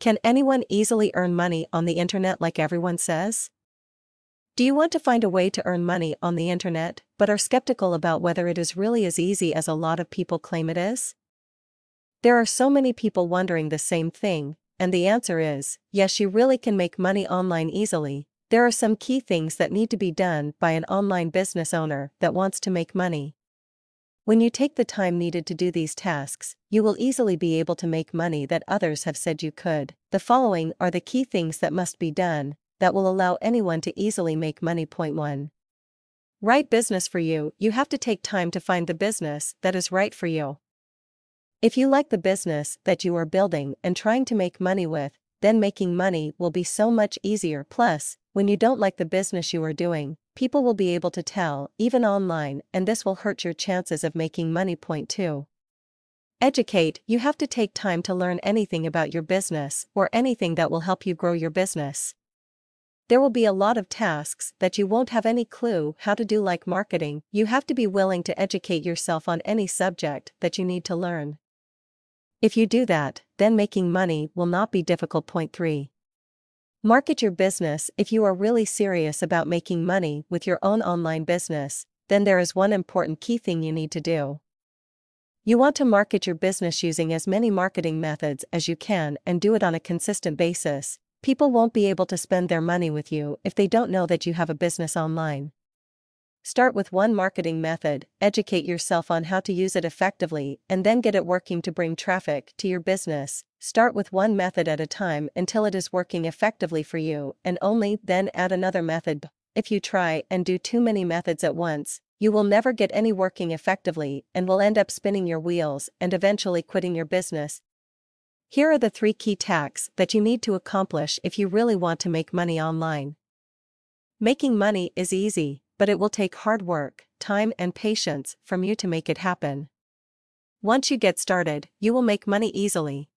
Can anyone easily earn money on the internet like everyone says? Do you want to find a way to earn money on the internet, but are skeptical about whether it is really as easy as a lot of people claim it is? There are so many people wondering the same thing, and the answer is yes, you really can make money online easily. There are some key things that need to be done by an online business owner that wants to make money. When you take the time needed to do these tasks, you will easily be able to make money that others have said you could. The following are the key things that must be done that will allow anyone to easily make money. Point 1. Right business for you, you have to take time to find the business that is right for you. If you like the business that you are building and trying to make money with, then making money will be so much easier. Plus, when you don't like the business you are doing, people will be able to tell, even online, and this will hurt your chances of making money. Point 2. Educate, you have to take time to learn anything about your business or anything that will help you grow your business. There will be a lot of tasks that you won't have any clue how to do, like marketing. You have to be willing to educate yourself on any subject that you need to learn. If you do that, then making money will not be difficult. Point 3. Market your business if you are really serious about making money with your own online business, then there is one important key thing you need to do. You want to market your business using as many marketing methods as you can and do it on a consistent basis. People won't be able to spend their money with you if they don't know that you have a business online. Start with one marketing method, educate yourself on how to use it effectively, and then get it working to bring traffic to your business. Start with one method at a time until it is working effectively for you, and only then add another method. If you try and do too many methods at once, you will never get any working effectively and will end up spinning your wheels and eventually quitting your business. Here are the three key tasks that you need to accomplish if you really want to make money online. Making money is easy but it will take hard work, time and patience from you to make it happen. Once you get started, you will make money easily.